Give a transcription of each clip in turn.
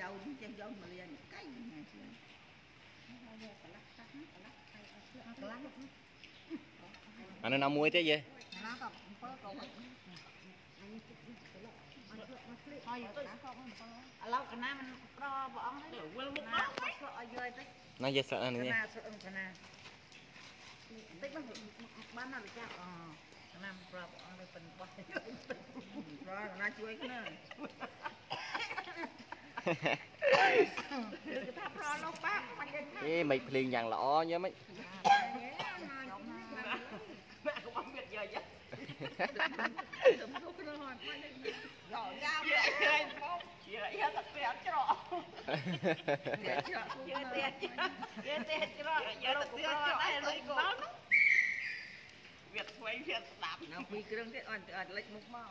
យកចេះយកមករៀនកៃណាជឿកន្លះកាត់កន្លះកៃអត់កន្លះអានោះណាមួយទៀតយេណាក៏7ក៏មកហើយទៅណាក៏មិនឥឡូវកណាมันប្រព្រះអង្គហើយវិលមុខមកស្លក់ឲ្យយើតិចណាយេស្រាក់អានេះកណាស្លក់កណាតិចមកបានណាចាអូកណាប្រព្រះអង្គទៅពិនបោះប្រកណាជួយគ្នាគឺ ថាប្រលោកប៉ាមិនដឹងថាអេមិនភ្លេងយ៉ាងល្អយេមិនវាថ្មីវាស្ដាប់នៅពីគ្រឿងទៀតអត់អត់លេចមុខមក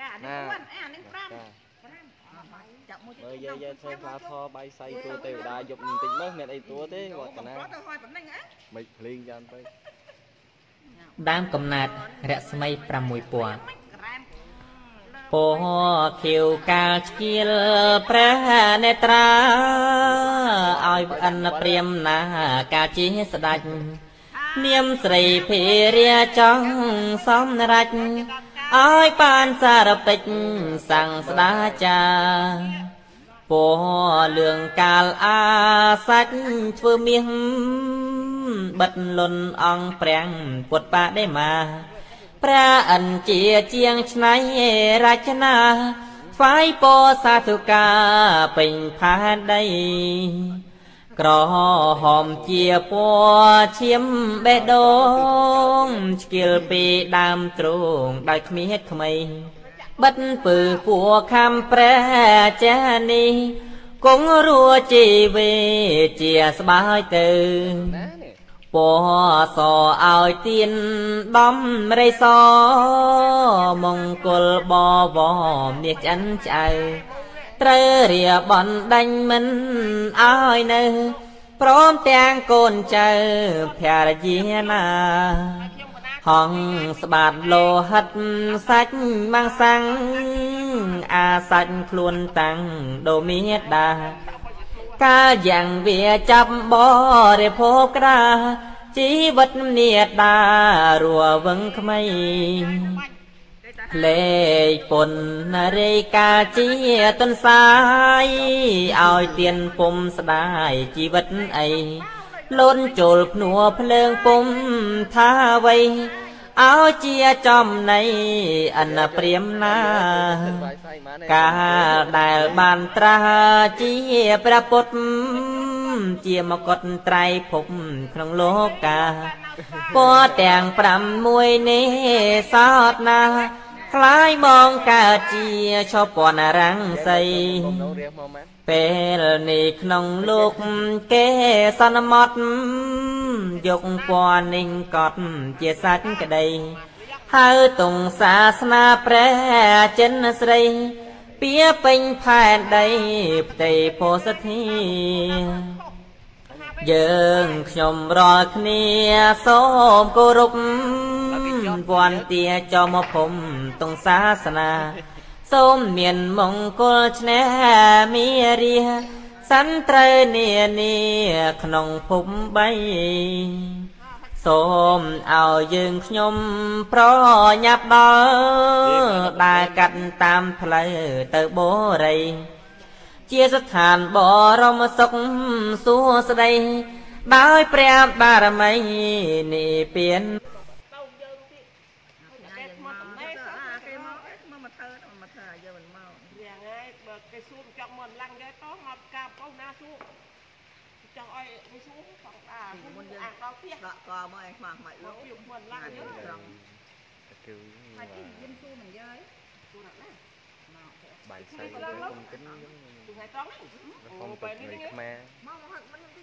ចានេះ4អានេះចា5ចាប់មួយមើលយាយយាយធ្វើផ្លាធបៃសៃតួទេវតាយប់នឹងតិចមើលមានអីតួទេវត្តនាប្រត់ទៅហើយប៉ុណ្ណឹងហ៎មិនភ្លេងយ៉ាងទៅដើមកំណើតរស្មី6ពណ៌ក្រែមពណ៌ខៀវកាលឆ្កៀលព្រះនេត្រាឲ្យប្អិនព្រាមណាកាលជាស្ដាច់នាមស្រីភេរាចង់សំរាច់ ឲ្យបានសារពេចសង្ស្ដាចាពណ៌លឿងកាលអាសាច់ធ្វើមាសបិទលុនអង្គប្រាំងពុតបដិមាព្រះអិនជាជាងឆ្នៃរចនាថ្វាយពោសាធុកាពេញផែនដី ក្រហមជាពណ៌ឈាមបេះដូងឆ្កៀលពីដើមទ្រូងដោយគ្មានក្មៃបិទពើពួខំព្រះចានេះគង់រួជីវេជាស្បើយទៅណានេះពណ៌សឲ្យទៀនដំរៃសមង្គលបវរមាសឆ្អិនឆ្អៅ ត្រូវរៀបន់ដេញមិនឲ្យនៅព្រមទាំងកូនចៅភរិយាណាហងស្បាតលោហិតសាច់មាំងសាំងអាសាច់ខ្លួនតាំងដូមេដាកាលយ៉ាងវាចាប់បរិភោគក្រាជីវិតនាដារួវឹងក្មៃ លេខពុននរិកាជាទុនសាយឲ្យទៀនពុំស្ដាយជីវិតអីលូនចូលភ្នួភ្លើងពុំថាអ្វីឲ្យជាចំណៃអនព្រាមណាវាយសៃម៉ានកាលដែលបានត្រាស់ជាព្រះពុទ្ធជាមកុដត្រៃភពក្នុងលោកាពណ៌ទាំង6នេះសោតណា ក្លាយមកកើតជាឈប់ពណ៌រង្សីពេលនេះក្នុងលោកគេសន្មត់យកពណ៌និងកត់ជាសាច់ក្តីហៅទងសាសនាព្រះចិនស្រីពៀពេញផែនដីផ្ទៃពោសធាយើងខ្ញុំរាល់គ្នាសូមគោរព វន្តាចំភពតុងសាសនា សូមមានមង្គលឈ្នះមីរាសន្ត្រូវនានាក្នុងភពបីសូមឲ្យយើងខ្ញុំប្រញាប់ដល់ដើរកាត់តាមផ្លូវទៅបូរីជាស្ថានបរមសុខសួស្តីដោយព្រះបារមីនិព្វានទៅយើងទៀតគេ មកទៅគេមកមកមកធ្វើមកធ្វើយកមិនមកយ៉ាងហើយបើគេសួរចង់មកឡើងយកទៅមកកាបកោណាសួរចង់ឲ្យគេសួរសងអាមុនអាដល់ផ្ទះដកកមកឲ្យខ្មាស់មកមកលោកពីមិនឡើងយើត្រង់គឺហើយទីយើងស៊ូមិនយើយសួរណាបាយសៃទៅគុំគិនខ្ញុំ từ ngày trống ấy គុំ ồ ពេ về ក đi người đi ខ្មែរមកមកមិនទី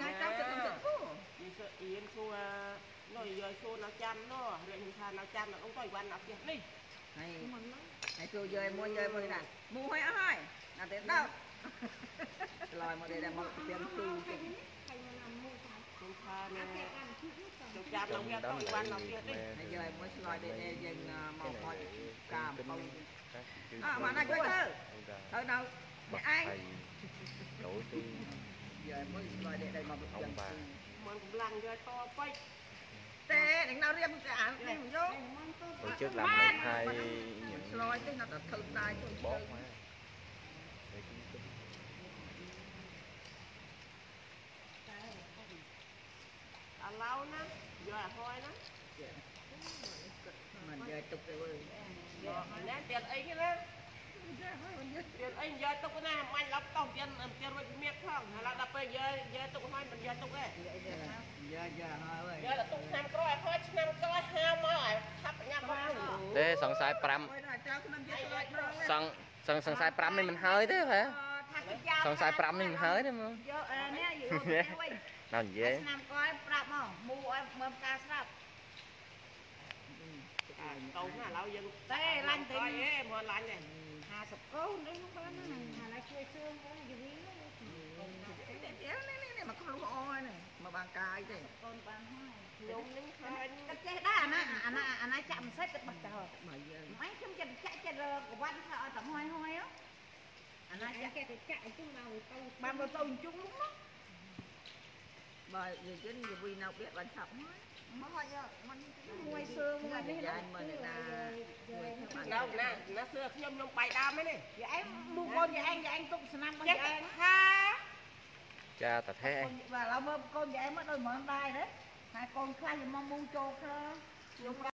ញ៉ាំតាមចិត្តទៅគូ đi sợ yên xua rồi giờ xua nó chăm nó rồi mình thà nó chăm nó cũng có quan nào kia đi ហើយហើយចូលយើមួយយើមួយណាមូហើយអស់ហើយណាទេដល់ឆ្លយមកដែរមកទៀងទូតិច mình thà nè nó chăm nó kia có quan nào kia đi ហើយយើមួយឆ្លយដែរយើងមកមកកាមបងគឺអើមកណាជួយទៅទៅដល់បាអ្នកក់ឯងហើយចូលទីយើមួយឆ្លយដែរមកទៀងទូ mình cũng lăn rồi to quay hồi trước làm được hai những bóp mà lâu lắm, giờ thôi lắm. Mình giờ tục rồi nè tiền ấy cái đó tiền ấy giờ tục cái này mày lóc tổng tiền tiền với miết không? Là đập về giờ giờ tục thôi mình giờ tục ấy យើយើហើយ giờ là tục năm coi thôi năm coi hai mà thắp nhang con Thế sẵn sài pram មួយដល់ចៅខ្ញុំយកឆ្លយមក sẵn sẵn sẵn sài pram này mình hơi thế phải ថាគេចៅ sẵn sài pram này mình hơi đấy mà យកអឺនេះយកទៅវិញ nào ហើយ dễ ឆ្នាំក្រោយប្រាប់មកមូឲ្យមើលការស្រាប់ câu là lâu dân Thế, lanh tính. coi ấy mà lanh này 50កូននេះនោះបានណាអាណាជួយជើងគាត់យីវិញនេះនេះនេះមកខ្លួនល្អនេះ មកបានកាយទេកូនបានហើយ nhung nín khai តែចេះដែរអាណាអាណាអាណាចាក់មិនសិតទៅបាត់ចោលបើយើងម៉េចខ្ញុំចិត្តចាក់ចិត្តកវ៉ាន់ថាឲ្យតែហួយហួយអាណាចាក់គេទៅចាក់ឲ្យជុំដល់ទៅបានមកទៅជុំនោះណាបើយើងជិនយវីនៅ biết បានឆាប់ហើយមកហើយមិនមួយសើមួយនេះយាយមើលណាមួយធ្វើបាន đâu nè nó xưa nhung nhung bài đam ấy này យាយឯងមូកូនយាយឯងយាយឯងទុកស្នាមរបស់យាយឯង ha cha ta thế បាទឡើយមើលកូនយាយឯងមកដូចហ្ម